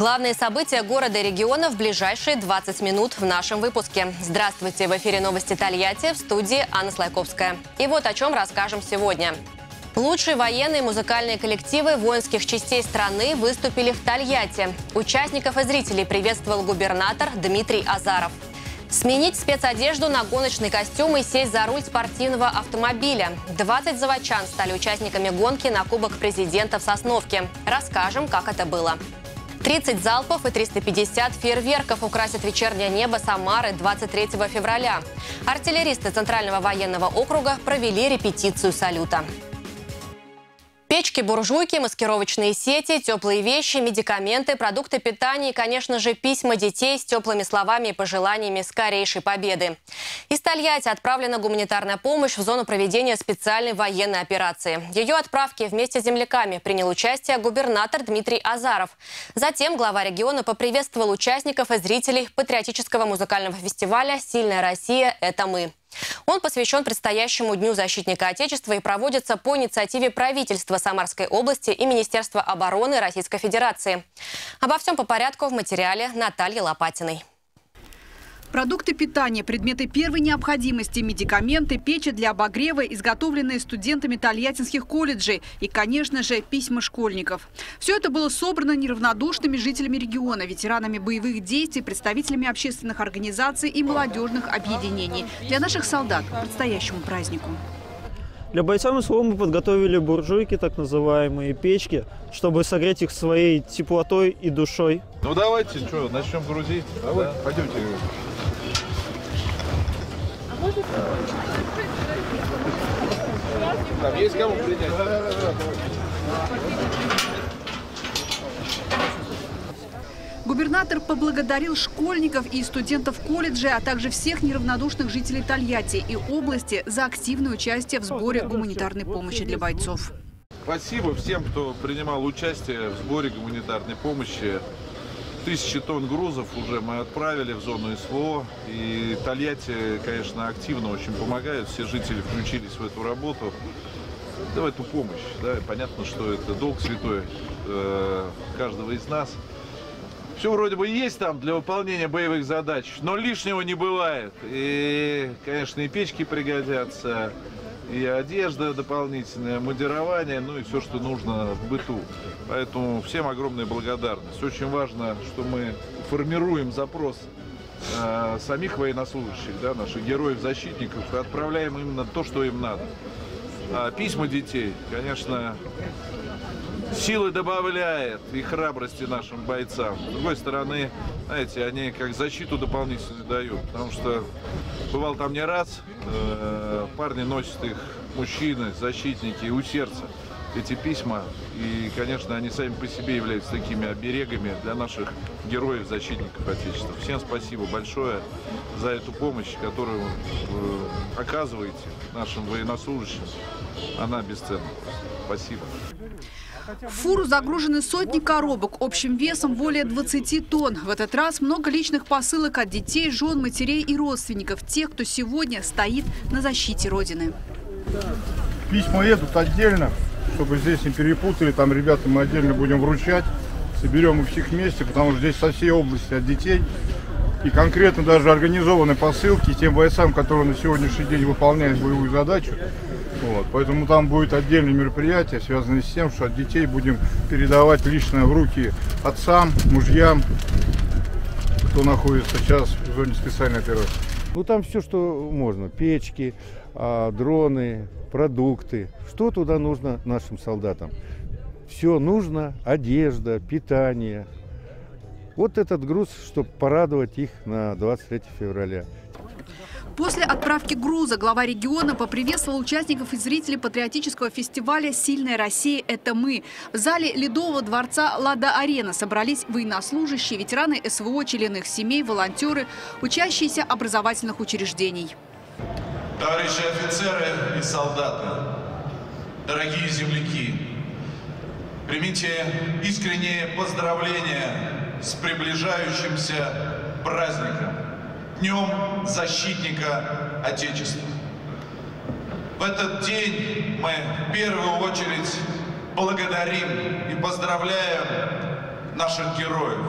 Главные события города и региона в ближайшие 20 минут в нашем выпуске. Здравствуйте! В эфире новости Тольятти в студии Анна Слайковская. И вот о чем расскажем сегодня. Лучшие военные музыкальные коллективы воинских частей страны выступили в Тольятти. Участников и зрителей приветствовал губернатор Дмитрий Азаров. Сменить спецодежду на гоночный костюм и сесть за руль спортивного автомобиля. 20 заводчан стали участниками гонки на Кубок президента в Сосновке. Расскажем, как это было. 30 залпов и 350 фейерверков украсят вечернее небо Самары 23 февраля. Артиллеристы Центрального военного округа провели репетицию салюта. Печки, буржуйки, маскировочные сети, теплые вещи, медикаменты, продукты питания и, конечно же, письма детей с теплыми словами и пожеланиями скорейшей победы. Из Тольятти отправлена гуманитарная помощь в зону проведения специальной военной операции. Ее отправки вместе с земляками принял участие губернатор Дмитрий Азаров. Затем глава региона поприветствовал участников и зрителей патриотического музыкального фестиваля «Сильная Россия – это мы». Он посвящен предстоящему Дню защитника Отечества и проводится по инициативе правительства Самарской области и Министерства обороны Российской Федерации. Обо всем по порядку в материале Натальи Лопатиной. Продукты питания, предметы первой необходимости, медикаменты, печи для обогрева, изготовленные студентами тольяттинских колледжей и, конечно же, письма школьников. Все это было собрано неравнодушными жителями региона, ветеранами боевых действий, представителями общественных организаций и молодежных объединений для наших солдат к предстоящему празднику. Для бойцам СВО мы подготовили буржуйки, так называемые печки, чтобы согреть их своей теплотой и душой. Ну давайте, что, начнем грузить. Давай, да. пойдемте. Там есть кому принять? Губернатор поблагодарил школьников и студентов колледжа, а также всех неравнодушных жителей Тольятти и области за активное участие в сборе гуманитарной помощи для бойцов. Спасибо всем, кто принимал участие в сборе гуманитарной помощи. Тысячи тонн грузов уже мы отправили в зону СВО. И Тольятти, конечно, активно очень помогает. Все жители включились в эту работу. Да, в эту помощь. Да. Понятно, что это долг святой э, каждого из нас. Все вроде бы есть там для выполнения боевых задач, но лишнего не бывает. И, конечно, и печки пригодятся, и одежда дополнительная, модерование, ну и все, что нужно в быту. Поэтому всем огромная благодарность. Очень важно, что мы формируем запрос э, самих военнослужащих, да, наших героев-защитников, и отправляем именно то, что им надо. А письма детей, конечно, силы добавляет и храбрости нашим бойцам. С другой стороны, знаете, они как защиту дополнительную дают, потому что бывал там не раз, э, парни носят их, мужчины, защитники, у сердца эти письма. И, конечно, они сами по себе являются такими оберегами для наших героев, защитников Отечества. Всем спасибо большое за эту помощь, которую вы оказываете нашим военнослужащим. Она бесценна. Спасибо. В фуру загружены сотни коробок общим весом более 20 тонн. В этот раз много личных посылок от детей, жен, матерей и родственников, тех, кто сегодня стоит на защите Родины. Письма едут отдельно, чтобы здесь не перепутали. Там ребята мы отдельно будем вручать. Соберем их всех вместе, потому что здесь со всей области от детей. И конкретно даже организованы посылки тем бойцам, которые на сегодняшний день выполняют боевую задачу. Вот, поэтому там будет отдельное мероприятие, связанное с тем, что от детей будем передавать лично в руки отцам, мужьям, кто находится сейчас в зоне специальной операции. Ну там все, что можно. Печки, а, дроны, продукты. Что туда нужно нашим солдатам? Все нужно, одежда, питание. Вот этот груз, чтобы порадовать их на 23 февраля. После отправки груза глава региона поприветствовал участников и зрителей патриотического фестиваля «Сильная Россия – это мы». В зале Ледового дворца «Лада-Арена» собрались военнослужащие, ветераны СВО, члены их семей, волонтеры, учащиеся образовательных учреждений. Товарищи офицеры и солдаты, дорогие земляки, примите искренние поздравления с приближающимся праздником. Днем Защитника Отечества. В этот день мы в первую очередь благодарим и поздравляем наших героев,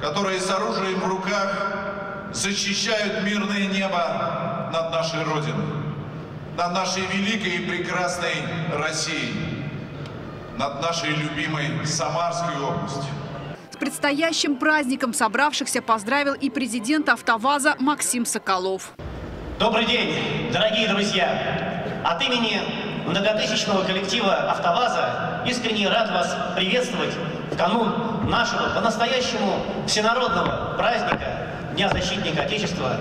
которые с оружием в руках защищают мирное небо над нашей Родиной, над нашей великой и прекрасной Россией, над нашей любимой Самарской областью. Предстоящим праздником собравшихся поздравил и президент «АвтоВАЗа» Максим Соколов. Добрый день, дорогие друзья! От имени многотысячного коллектива «АвтоВАЗа» искренне рад вас приветствовать в канун нашего по-настоящему всенародного праздника Дня защитника Отечества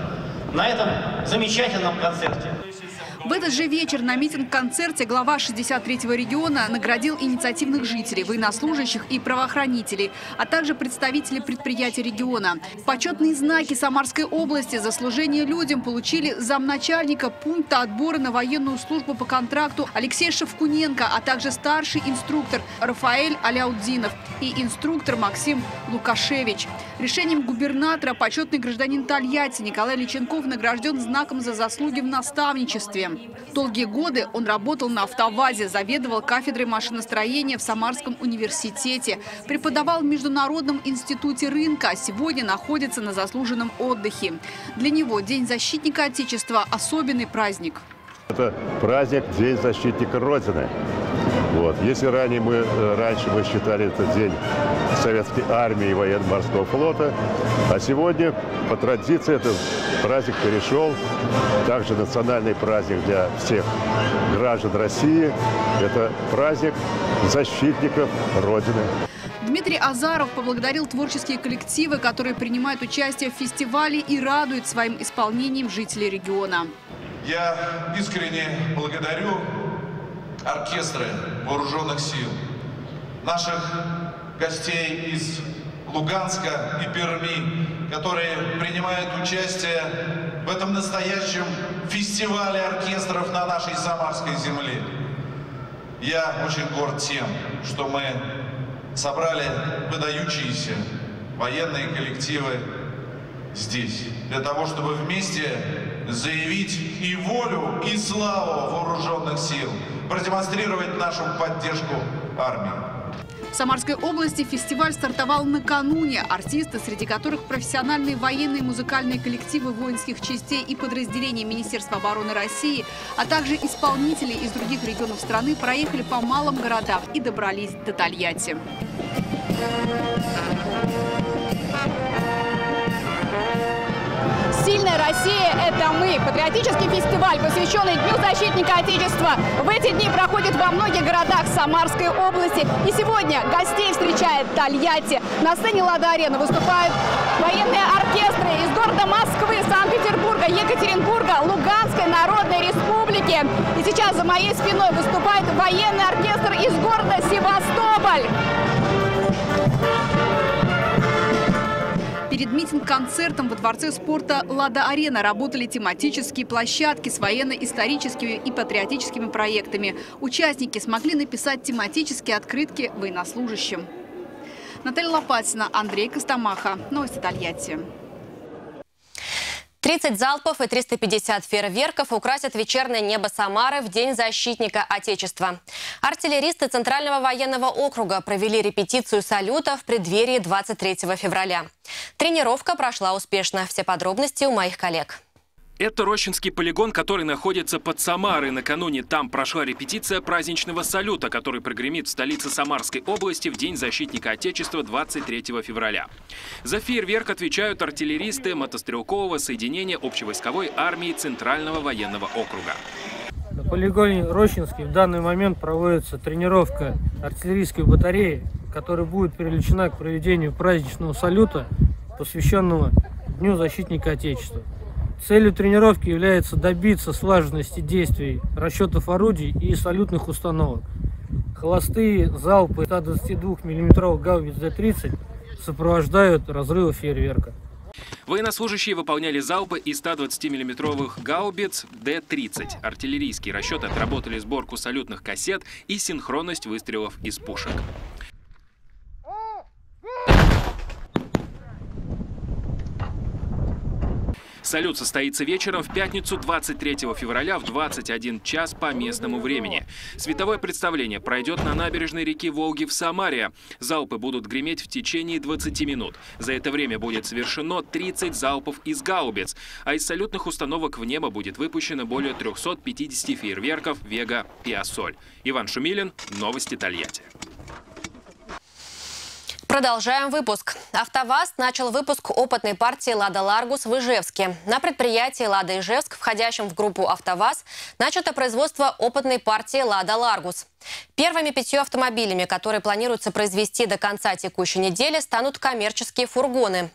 на этом замечательном концерте. В этот же вечер на митинг-концерте глава 63-го региона наградил инициативных жителей, военнослужащих и правоохранителей, а также представителей предприятий региона. Почетные знаки Самарской области за служение людям получили замначальника пункта отбора на военную службу по контракту Алексей Шевкуненко, а также старший инструктор Рафаэль Аляудинов и инструктор Максим Лукашевич. Решением губернатора почетный гражданин Тольятти Николай Личенков награжден знаком за заслуги в наставничестве. Долгие годы он работал на автовазе, заведовал кафедрой машиностроения в Самарском университете, преподавал в Международном институте рынка, а сегодня находится на заслуженном отдыхе. Для него День защитника Отечества – особенный праздник. Это праздник День защитника Родины. Вот. Если ранее мы, э, раньше мы считали этот день советской армии и военно-морского флота, а сегодня по традиции этот праздник перешел. Также национальный праздник для всех граждан России. Это праздник защитников Родины. Дмитрий Азаров поблагодарил творческие коллективы, которые принимают участие в фестивале и радуют своим исполнением жителей региона. Я искренне благодарю оркестры вооруженных сил, наших гостей из Луганска и Перми, которые принимают участие в этом настоящем фестивале оркестров на нашей Самарской земле. Я очень горд тем, что мы собрали выдающиеся военные коллективы здесь, для того, чтобы вместе заявить и волю, и славу вооруженных сил, продемонстрировать нашу поддержку армии. В Самарской области фестиваль стартовал накануне. Артисты, среди которых профессиональные военные музыкальные коллективы воинских частей и подразделений Министерства обороны России, а также исполнители из других регионов страны проехали по малым городам и добрались до Тольятти. «Сильная Россия – это мы». Патриотический фестиваль, посвященный Дню защитника Отечества, в эти дни проходит во многих городах Самарской области. И сегодня гостей встречает Тольятти. На сцене «Лада-арена» выступают военные оркестры из города Москвы, Санкт-Петербурга, Екатеринбурга, Луганской Народной Республики. И сейчас за моей спиной выступает военный оркестр из города Севастополь. Перед митинг-концертом во Дворце спорта «Лада-арена» работали тематические площадки с военно-историческими и патриотическими проектами. Участники смогли написать тематические открытки военнослужащим. Наталья Лопатина, Андрей Костомаха. Новости Тольятти. 30 залпов и 350 фейерверков украсят вечернее небо Самары в День защитника Отечества. Артиллеристы Центрального военного округа провели репетицию салюта в преддверии 23 февраля. Тренировка прошла успешно. Все подробности у моих коллег. Это Рощинский полигон, который находится под Самарой. Накануне там прошла репетиция праздничного салюта, который прогремит в столице Самарской области в День защитника Отечества 23 февраля. За фейерверк отвечают артиллеристы мотострелкового соединения общевойсковой армии Центрального военного округа. На полигоне Рощинский в данный момент проводится тренировка артиллерийской батареи, которая будет привлечена к проведению праздничного салюта, посвященного Дню защитника Отечества. Целью тренировки является добиться слаженности действий расчетов орудий и салютных установок. Холостые залпы 122 мм гаубиц Д-30 сопровождают разрывы фейерверка. Военнослужащие выполняли залпы из 120 миллиметровых гаубиц Д-30. Артиллерийские расчеты отработали сборку салютных кассет и синхронность выстрелов из пушек. Салют состоится вечером в пятницу 23 февраля в 21 час по местному времени. Световое представление пройдет на набережной реки Волги в Самаре. Залпы будут греметь в течение 20 минут. За это время будет совершено 30 залпов из гаубиц, а из салютных установок в небо будет выпущено более 350 фейерверков «Вега Пиасоль». Иван Шумилин, Новости Тольятти. Продолжаем выпуск. АвтоВАЗ начал выпуск опытной партии «Лада Ларгус» в Ижевске. На предприятии «Лада Ижевск», входящем в группу «АвтоВАЗ», начато производство опытной партии «Лада Ларгус». Первыми пятью автомобилями, которые планируется произвести до конца текущей недели, станут коммерческие фургоны.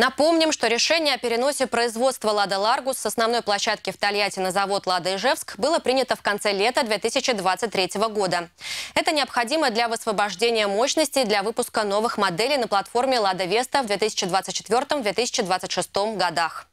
Напомним, что решение о переносе производства «Лада Ларгус» с основной площадки в Тольятти на завод «Лада Ижевск» было принято в конце лета 2023 года. Это необходимо для высвобождения мощностей для выпуска новых моделей на платформе «Лада Веста» в 2024-2026 годах.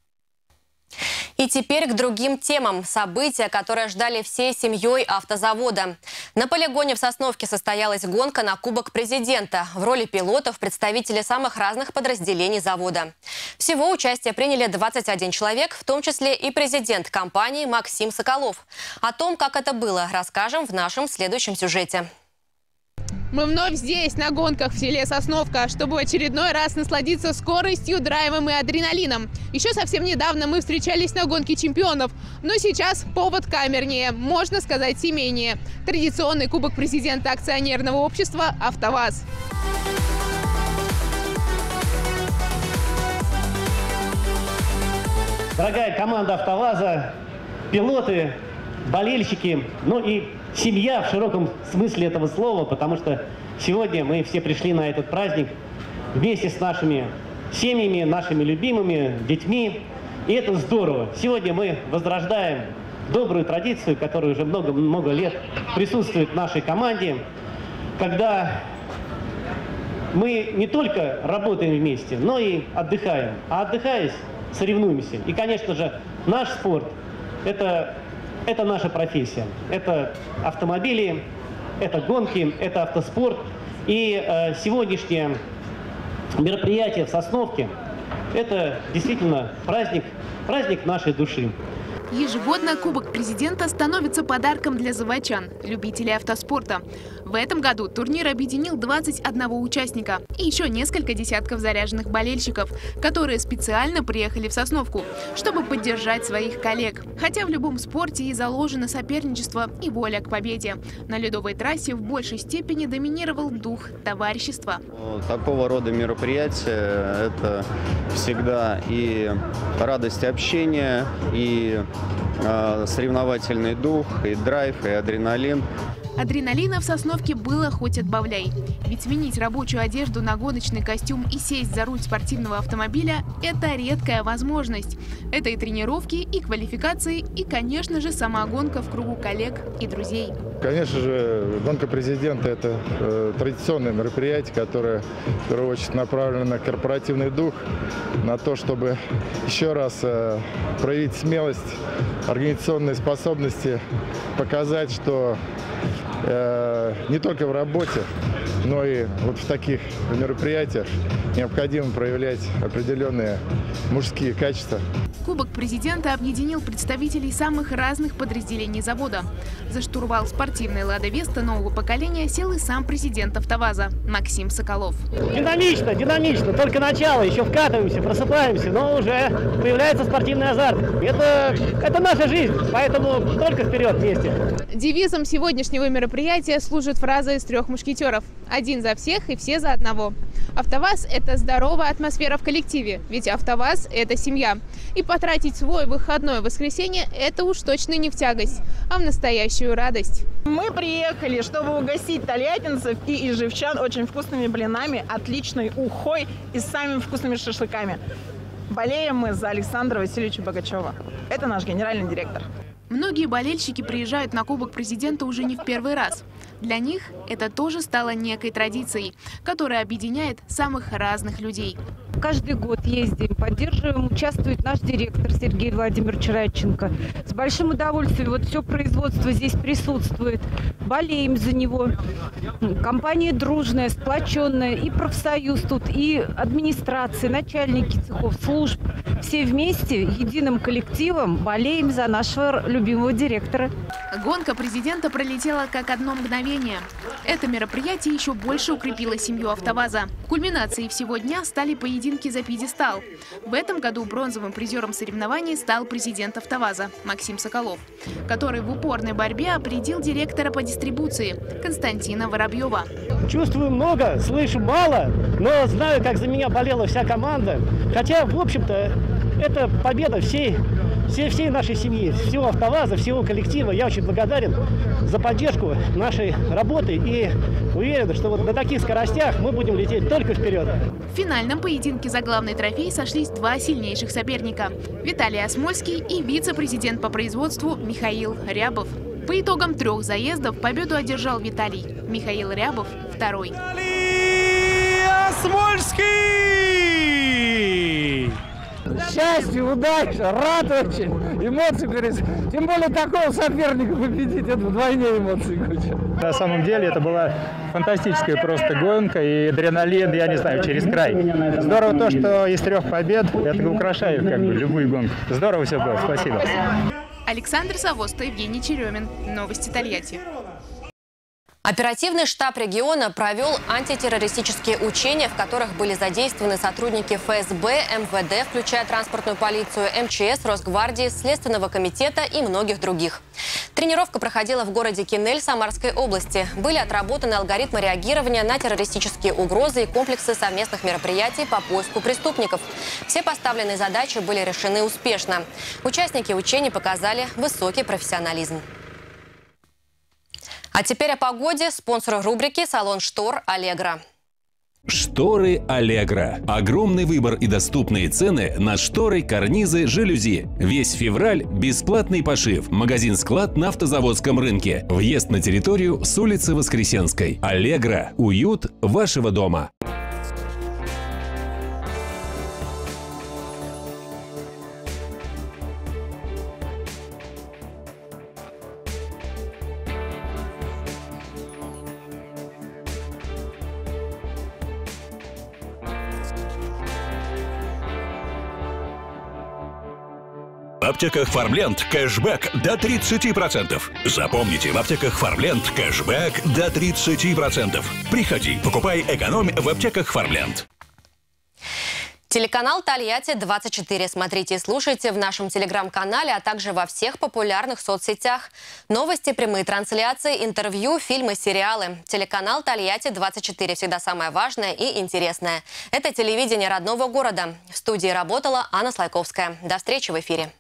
И теперь к другим темам. События, которые ждали всей семьей автозавода. На полигоне в Сосновке состоялась гонка на Кубок президента. В роли пилотов представители самых разных подразделений завода. Всего участие приняли 21 человек, в том числе и президент компании Максим Соколов. О том, как это было, расскажем в нашем следующем сюжете. Мы вновь здесь, на гонках в селе Сосновка, чтобы в очередной раз насладиться скоростью, драйвом и адреналином. Еще совсем недавно мы встречались на гонке чемпионов, но сейчас повод камернее, можно сказать семейнее. Традиционный кубок президента акционерного общества «АвтоВАЗ». Дорогая команда «АвтоВАЗа», пилоты, болельщики, ну и семья в широком смысле этого слова, потому что сегодня мы все пришли на этот праздник вместе с нашими семьями, нашими любимыми, детьми. И это здорово. Сегодня мы возрождаем добрую традицию, которая уже много-много лет присутствует в нашей команде, когда мы не только работаем вместе, но и отдыхаем. А отдыхаясь, соревнуемся. И, конечно же, наш спорт – это это наша профессия. Это автомобили, это гонки, это автоспорт. И э, сегодняшнее мероприятие в Сосновке – это действительно праздник, праздник нашей души. Ежегодно Кубок Президента становится подарком для заводчан, любителей автоспорта. В этом году турнир объединил 21 участника и еще несколько десятков заряженных болельщиков, которые специально приехали в Сосновку, чтобы поддержать своих коллег. Хотя в любом спорте и заложено соперничество и воля к победе. На ледовой трассе в большей степени доминировал дух товарищества. Такого рода мероприятия – это всегда и радость общения, и соревновательный дух, и драйв, и адреналин. Адреналина в Сосновке было хоть отбавляй. Ведь сменить рабочую одежду на гоночный костюм и сесть за руль спортивного автомобиля – это редкая возможность. Это и тренировки, и квалификации, и, конечно же, сама гонка в кругу коллег и друзей. Конечно же, гонка президента – это э, традиционное мероприятие, которое в первую очередь направлено на корпоративный дух, на то, чтобы еще раз э, проявить смелость, организационные способности, показать, что не только в работе, но и вот в таких мероприятиях необходимо проявлять определенные мужские качества. Кубок президента объединил представителей самых разных подразделений завода. За штурвал спортивной «Лада Веста» нового поколения сел и сам президент «АвтоВАЗа» Максим Соколов. Динамично, динамично. Только начало, еще вкатываемся, просыпаемся, но уже появляется спортивный азарт. Это, это наша жизнь, поэтому только вперед вместе. Девизом сегодняшнего мероприятия служит фраза из трех мушкетеров. Один за всех и все за одного. АвтоВАЗ – это здоровая атмосфера в коллективе, ведь АвтоВАЗ – это семья. И потратить свой выходное воскресенье – это уж точно не в тягость, а в настоящую радость. Мы приехали, чтобы угостить тольяттинцев и ижевчан очень вкусными блинами, отличной ухой и самыми вкусными шашлыками. Болеем мы за Александра Васильевича Богачева. Это наш генеральный директор. Многие болельщики приезжают на Кубок президента уже не в первый раз. Для них это тоже стало некой традицией, которая объединяет самых разных людей. Каждый год ездим, поддерживаем, участвует наш директор Сергей Владимирович Радченко. С большим удовольствием вот все производство здесь присутствует. Болеем за него. Компания дружная, сплоченная. И профсоюз тут, и администрация, начальники цехов, служб. Все вместе, единым коллективом болеем за нашего любимого директора. Гонка президента пролетела как одно мгновение. Это мероприятие еще больше укрепило семью «АвтоВАЗа». Кульминацией всего дня стали поединки за пьедестал. В этом году бронзовым призером соревнований стал президент «АвтоВАЗа» Максим Соколов, который в упорной борьбе опередил директора по дистрибуции Константина Воробьева. Чувствую много, слышу мало, но знаю, как за меня болела вся команда. Хотя, в общем-то, это победа всей всей, всей нашей семьи, всего «АвтоВАЗа», всего коллектива. Я очень благодарен за поддержку нашей работы и уверен, что вот на таких скоростях мы будем лететь только вперед. В финальном поединке за главный трофей сошлись два сильнейших соперника – Виталий Осмольский и вице-президент по производству Михаил Рябов. По итогам трех заездов победу одержал Виталий. Михаил Рябов – второй. Осмольский! Счастья, удачи, рад очень, эмоции перед... Тем более такого соперника победить, это вдвойне эмоций куча. На самом деле это была фантастическая просто гонка и адреналин, я не знаю, через край. Здорово то, что из трех побед это украшает как бы любую гонку. Здорово все было, спасибо. Александр Савоста, Евгений Черемин. Новости Тольятти. Оперативный штаб региона провел антитеррористические учения, в которых были задействованы сотрудники ФСБ, МВД, включая транспортную полицию, МЧС, Росгвардии, Следственного комитета и многих других. Тренировка проходила в городе Кинель Самарской области. Были отработаны алгоритмы реагирования на террористические угрозы и комплексы совместных мероприятий по поиску преступников. Все поставленные задачи были решены успешно. Участники учений показали высокий профессионализм. А теперь о погоде. Спонсор рубрики «Салон штор» «Аллегра». Шторы Аллегра. Огромный выбор и доступные цены на шторы, карнизы, жалюзи. Весь февраль – бесплатный пошив. Магазин-склад на автозаводском рынке. Въезд на территорию с улицы Воскресенской. Аллегра. Уют вашего дома. Аптеках Фармленд кэшбэк до 30%. Запомните, в аптеках Фармленд кэшбэк до 30%. Приходи, покупай, экономь в аптеках Фармленд. Телеканал Тольятти 24. Смотрите и слушайте в нашем телеграм-канале, а также во всех популярных соцсетях. Новости, прямые трансляции, интервью, фильмы, сериалы. Телеканал Тольятти 24. Всегда самое важное и интересное. Это телевидение родного города. В студии работала Анна Слайковская. До встречи в эфире.